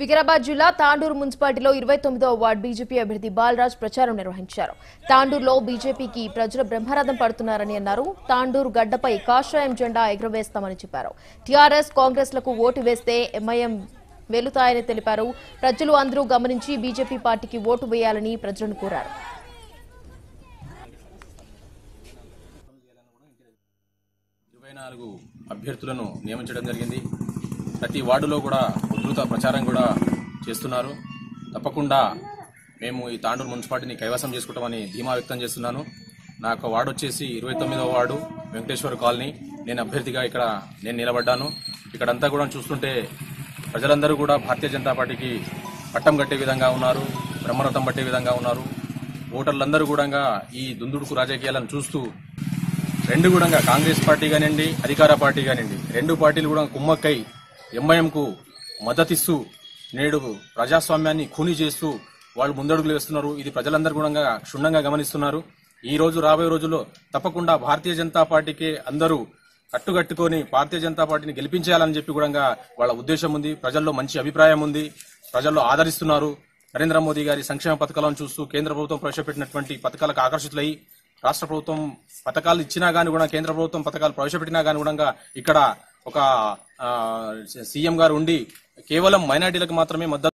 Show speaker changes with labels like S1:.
S1: వికారాబాద్ జిల్లా తాండూరు మున్సిపాలిటీలో ఇరవై తొమ్మిదో వార్డు బీజేపీ అభ్యర్థి బాలరాజ్ ప్రచారం నిర్వహించారు. తాండూరులో బీజేపీకి ప్రజలు బ్రహ్మరథం పడుతున్నారని అన్నారు. తాండూరు గడ్డపై కాషాయం జెండా ఎగురవేస్తామని చెప్పారు. టీఆర్ఎస్ కాంగ్రెస్లకు ఓటు వేస్తే ఎంఐఎం వెలుతాయని తెలిపారు. ప్రజలు అందరూ గమనించి బీజేపీ పార్టీకి ఓటు వేయాలని ప్రజలను కోరారు.
S2: ఇరవై నాలుగు అభ్యర్థులను నియమించడం జరిగింది. ప్రతి వార్డులో కూడా ఉధృత ప్రచారం కూడా చేస్తున్నారు. తప్పకుండా మేము ఈ తాండూరు మున్సిపాలిటీని కైవసం చేసుకుంటామని ధీమా వ్యక్తం చేస్తున్నాను. నా యొక్క వార్డు వచ్చేసి ఇరవై తొమ్మిదవ వార్డు వెంకటేశ్వర కాలనీ. నేను అభ్యర్థిగా ఇక్కడ నేను నిలబడ్డాను. ఇక్కడంతా కూడా చూస్తుంటే ప్రజలందరూ కూడా భారతీయ జనతా పార్టీకి పట్టం కట్టే విధంగా ఉన్నారు బ్రహ్మరథం పట్టే విధంగా ఉన్నారు. ఓటర్లందరూ కూడా ఈ దుందుడుకు రాజకీయాలను చూస్తూ రెండు కూడా కాంగ్రెస్ పార్టీ కానివ్వండి అధికార పార్టీ కానివ్వండి రెండు పార్టీలు కూడా కుమ్మక్కై ఎంఐఎంకు మద్దతిస్తూ నేడు ప్రజాస్వామ్యాన్ని ఖూనీ చేస్తూ వాళ్ళు ముందడుగులు వేస్తున్నారు. ఇది ప్రజలందరూ కూడా క్షుణ్ణంగా గమనిస్తున్నారు. ఈ రోజు రాబోయే రోజుల్లో తప్పకుండా భారతీయ జనతా పార్టీకి అందరూ కట్టుకట్టుకొని భారతీయ జనతా పార్టీని గెలిపించాలని చెప్పి కూడా వాళ్ళ ఉద్దేశం ఉంది. ప్రజల్లో మంచి అభిప్రాయం ఉంది. ప్రజల్లో ఆదరిస్తున్నారు. నరేంద్ర మోదీ గారి సంక్షేమ పథకాలను చూస్తూ కేంద్ర ప్రభుత్వం ప్రవేశపెట్టినటువంటి పథకాలకు ఆకర్షితులై రాష్ట్ర ప్రభుత్వం పథకాలు ఇచ్చినా గానీ కూడా కేంద్ర ప్రభుత్వం పథకాలు ప్రవేశపెట్టినా గానీ కూడా ఇక్కడ ఒక ఆ, సీఎం గారు ఉండి కేవలం మైనార్టీలకు మాత్రమే మద్దతు